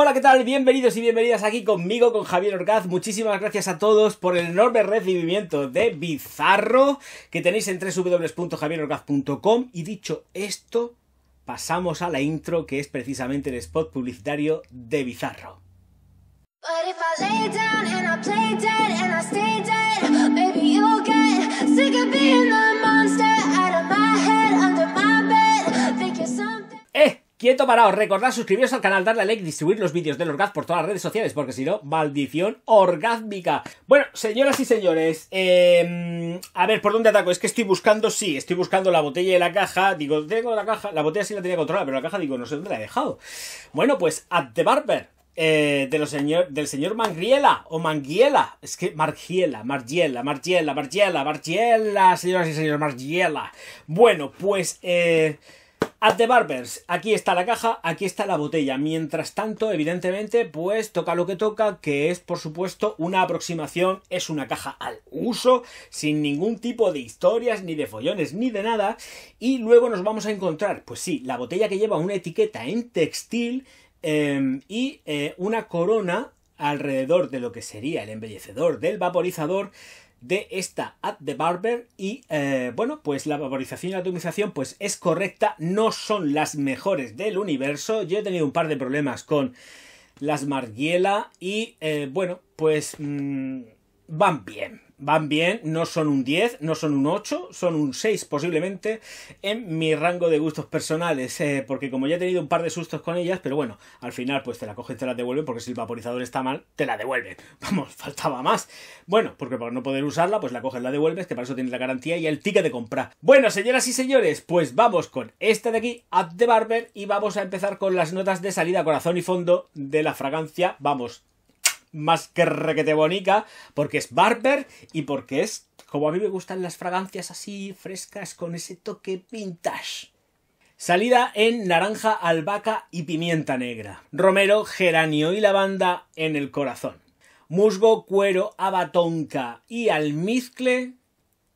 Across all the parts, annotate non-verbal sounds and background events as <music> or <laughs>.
Hola, ¿qué tal? Bienvenidos y bienvenidas aquí conmigo, con Javier Orgaz. Muchísimas gracias a todos por el enorme recibimiento de Bizarro que tenéis en www.javierorgaz.com. Y dicho esto, pasamos a la intro que es precisamente el spot publicitario de Bizarro. Quieto parado, recordad suscribiros al canal, darle a like, distribuir los vídeos del Orgaz por todas las redes sociales, porque si no, maldición orgázmica. Bueno, señoras y señores, eh, a ver, ¿por dónde ataco? Es que estoy buscando, sí, estoy buscando la botella y la caja. Digo, tengo la caja, la botella sí la tenía controlada, pero la caja digo, no sé dónde la he dejado. Bueno, pues, at the barber. Eh, de los señor, del señor Mangriela o Manguiela. Es que Margiela, Margiela, Margiela, Margiela, Margiela, señoras y señores, Margiela. Bueno, pues eh, At the Barbers, aquí está la caja, aquí está la botella. Mientras tanto, evidentemente, pues toca lo que toca, que es, por supuesto, una aproximación, es una caja al uso, sin ningún tipo de historias, ni de follones, ni de nada. Y luego nos vamos a encontrar, pues sí, la botella que lleva una etiqueta en textil Em, y eh, una corona alrededor de lo que sería el embellecedor del vaporizador de esta At the Barber y eh, bueno pues la vaporización y la atomización pues es correcta. No son las mejores del universo. Yo he tenido un par de problemas con las Margiela y eh, bueno pues mm, van bien van bien, no son un 10, no son un 8, son un 6 posiblemente en mi rango de gustos personales, eh, porque como ya he tenido un par de sustos con ellas, pero bueno, al final pues te la cogen te la devuelven, porque si el vaporizador está mal, te la devuelven. <laughs> Vamos, faltaba más. Bueno, porque para no poder usarla, pues la coges, la devuelves, que para eso tienes la garantía y el ticket de compra. Bueno, señoras y señores, pues vamos con esta de aquí, At the Barber, y vamos a empezar con las notas de salida, corazón y fondo de la fragancia. Vamos, más que requete bonica, porque es Barber y porque es, como a mí me gustan las fragancias así frescas con ese toque vintage. Salida en naranja, albahaca y pimienta negra. Romero, geranio y lavanda en el corazón. Musgo, cuero, abatonca y almizcle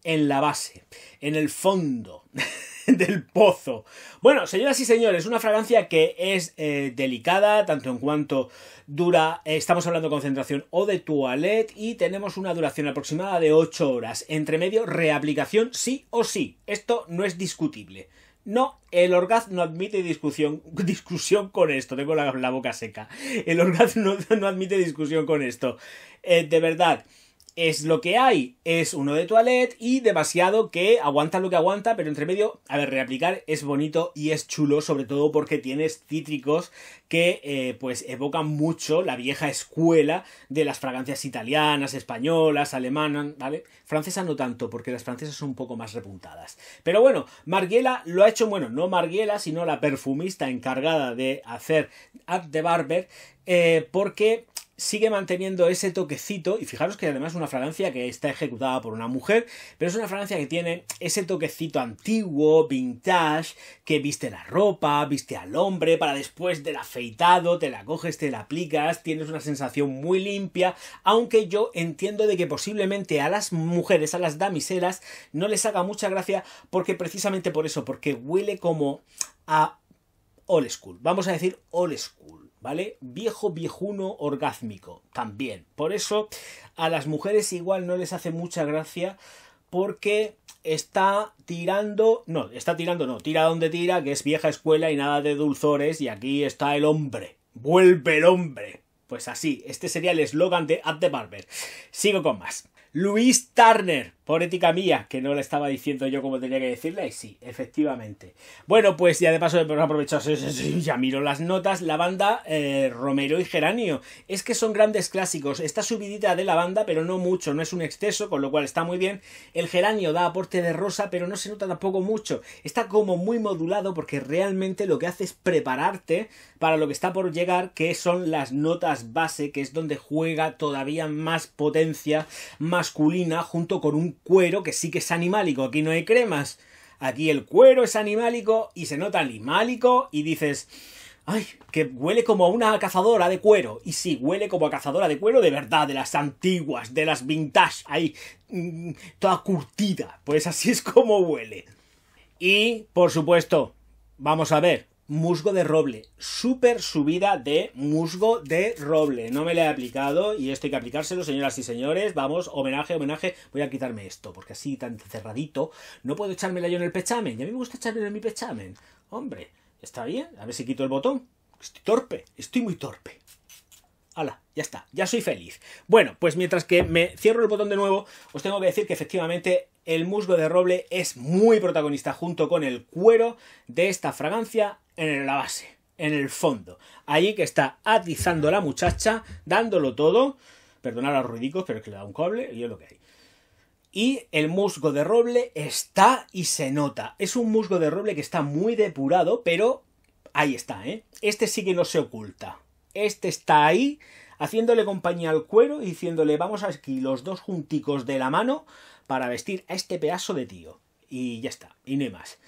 en la base. En el fondo. <laughs> <laughs> del pozo. Bueno, señoras y señores, una fragancia que es eh, delicada, tanto en cuanto dura, eh, estamos hablando de concentración o de toilette, y tenemos una duración aproximada de 8 horas. Entre medio, reaplicación sí o sí. Esto no es discutible. No, el orgaz no admite discusión, <laughs> discusión con esto. Tengo la, boca seca. El orgaz <laughs> no, admite discusión con esto. Eh, de verdad es lo que hay, es uno de toilette y demasiado que aguanta lo que aguanta, pero entre medio, a ver, reaplicar es bonito y es chulo, sobre todo porque tienes cítricos que eh, pues evocan mucho la vieja escuela de las fragancias italianas, españolas, alemanas, ¿vale? Francesas no tanto, porque las francesas son un poco más repuntadas. Pero bueno, Margiela lo ha hecho, bueno, no Margiela, sino la perfumista encargada de hacer At the Barber, eh, porque sigue manteniendo ese toquecito y fijaros que además es una fragancia que está ejecutada por una mujer, pero es una fragancia que tiene ese toquecito antiguo, vintage, que viste la ropa, viste al hombre, para después del afeitado te la coges, te la aplicas, tienes una sensación muy limpia, aunque yo entiendo de que posiblemente a las mujeres, a las damiselas, no les haga mucha gracia porque precisamente por eso, porque huele como a old school, vamos a decir old school ¿vale? Viejo viejuno orgásmico también. Por eso a las mujeres igual no les hace mucha gracia porque está tirando, no, está tirando, no, tira donde tira, que es vieja escuela y nada de dulzores y aquí está el hombre. Vuelve el hombre. Pues así, este sería el eslogan de At the Barber. Sigo con más. Luis Turner, por ética mía, que no le estaba diciendo yo como tenía que decirle, y sí, efectivamente. Bueno, pues ya de paso de aprovechar, ya miro las notas, la banda eh, Romero y Geranio. Es que son grandes clásicos, está subidita de la banda, pero no mucho, no es un exceso, con lo cual está muy bien. El Geranio da aporte de rosa, pero no se nota tampoco mucho. Está como muy modulado porque realmente lo que hace es prepararte para lo que está por llegar, que son las notas base, que es donde juega todavía más potencia, masculina junto con un cuero que sí que es animálico. Aquí no hay cremas. Aquí el cuero es animálico y se nota animálico y dices, ay, que huele como a una cazadora de cuero. Y sí, huele como a cazadora de cuero de verdad, de las antiguas, de las vintage, ahí, mm, toda curtida. Pues así es como huele. Y, por supuesto, vamos a ver, musgo de roble. Súper subida de musgo de roble. No me la he aplicado y esto hay que aplicárselo, señoras y señores. Vamos, homenaje, homenaje. Voy a quitarme esto, porque así tan cerradito no puedo echármela yo en el pechamen. Y a mí me gusta echármela en mi pechamen. Hombre, está bien. A ver si quito el botón. Estoy torpe, estoy muy torpe. ¡Hala! Ya está, ya soy feliz. Bueno, pues mientras que me cierro el botón de nuevo, os tengo que decir que efectivamente el musgo de roble es muy protagonista junto con el cuero de esta fragancia en la base, en el fondo. Allí que está atizando la muchacha, dándolo todo. Perdonad los ruidicos, pero es que le da un cable y es lo que hay. Y el musgo de roble está y se nota. Es un musgo de roble que está muy depurado, pero ahí está, ¿eh? Este sí que no se oculta. Este está ahí, haciéndole compañía al cuero y diciéndole, vamos aquí los dos junticos de la mano para vestir a este pedazo de tío. Y ya está, y no hay más.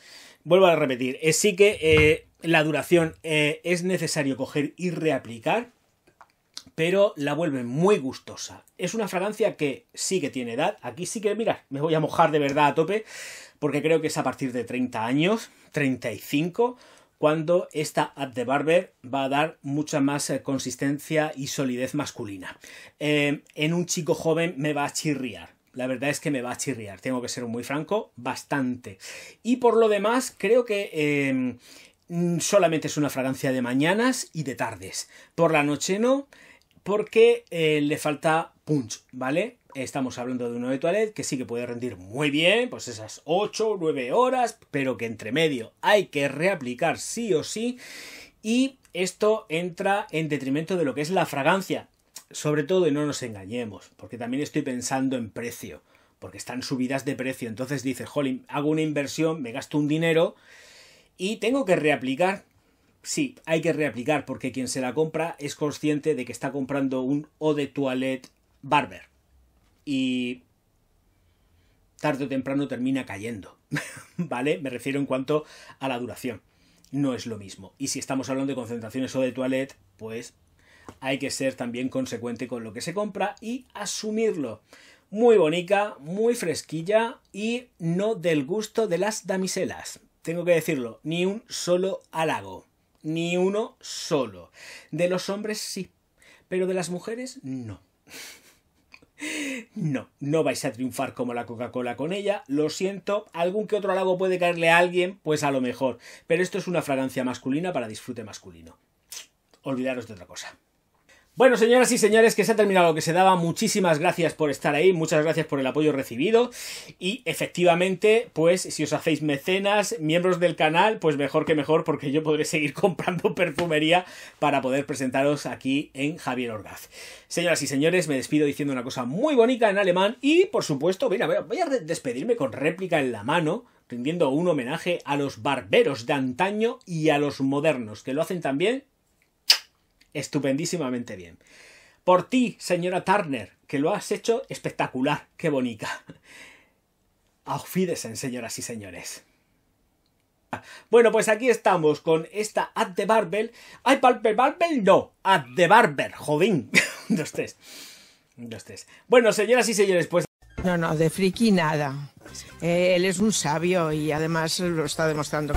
Vuelvo a repetir, es sí que eh, la duración eh, es necesario coger y reaplicar, pero la vuelve muy gustosa. Es una fragancia que sí que tiene edad. Aquí sí que, mira, me voy a mojar de verdad a tope, porque creo que es a partir de 30 años, 35 cuando esta At the Barber va a dar mucha más eh, consistencia y solidez masculina. Eh, en un chico joven me va a chirriar. La verdad es que me va a chirriar, tengo que ser muy franco, bastante. Y por lo demás, creo que solamente es una fragancia de mañanas y de tardes. Por la noche no, porque eh, le falta punch, ¿vale? Estamos hablando de uno de toilette que sí que puede rendir muy bien, pues esas 8 o 9 horas, pero que entre medio hay que reaplicar sí o sí. Y esto entra en detrimento de lo que es la fragancia. Sobre todo, y no nos engañemos, porque también estoy pensando en precio, porque están subidas de precio. Entonces dices, jolín, hago una inversión, me gasto un dinero y tengo que reaplicar. Sí, hay que reaplicar porque quien se la compra es consciente de que está comprando un eau de toilette Barber y tarde o temprano termina cayendo, <laughs> ¿vale? Me refiero en cuanto a la duración. No es lo mismo. Y si estamos hablando de concentraciones o de toilette, pues hay que ser también consecuente con lo que se compra y asumirlo. Muy bonita, muy fresquilla y no del gusto de las damiselas. Tengo que decirlo, ni un solo halago. Ni uno solo. De los hombres sí, pero de las mujeres no. <laughs> No, no vais a triunfar como la Coca-Cola con ella, lo siento, algún que otro halago puede caerle a alguien, pues a lo mejor, pero esto es una fragancia masculina para disfrute masculino. Olvidaros de otra cosa. Bueno, señoras y señores, que se ha terminado lo que se daba. Muchísimas gracias por estar ahí, muchas gracias por el apoyo recibido. Y efectivamente, pues si os hacéis mecenas, miembros del canal, pues mejor que mejor, porque yo podré seguir <laughs> comprando perfumería para poder presentaros aquí en Javier Orgaz. Señoras y señores, me despido diciendo una cosa muy bonita en alemán y, por supuesto, mira, voy a despedirme con réplica en la mano rindiendo un homenaje a los barberos de antaño y a los modernos, que lo hacen también estupendísimamente bien. Por ti, señora Turner, que lo has hecho espectacular, qué bonita. Auf Wiedersehen, señoras y señores. Bueno, pues aquí estamos con esta At the Barbel. ¡Ay, Palper Barbel! No, At the Barber, jodín. <laughs> dos, tres. Dos, tres. Bueno, señoras y señores, pues. No, no, de friki nada. Eh, él es un sabio y además lo está demostrando.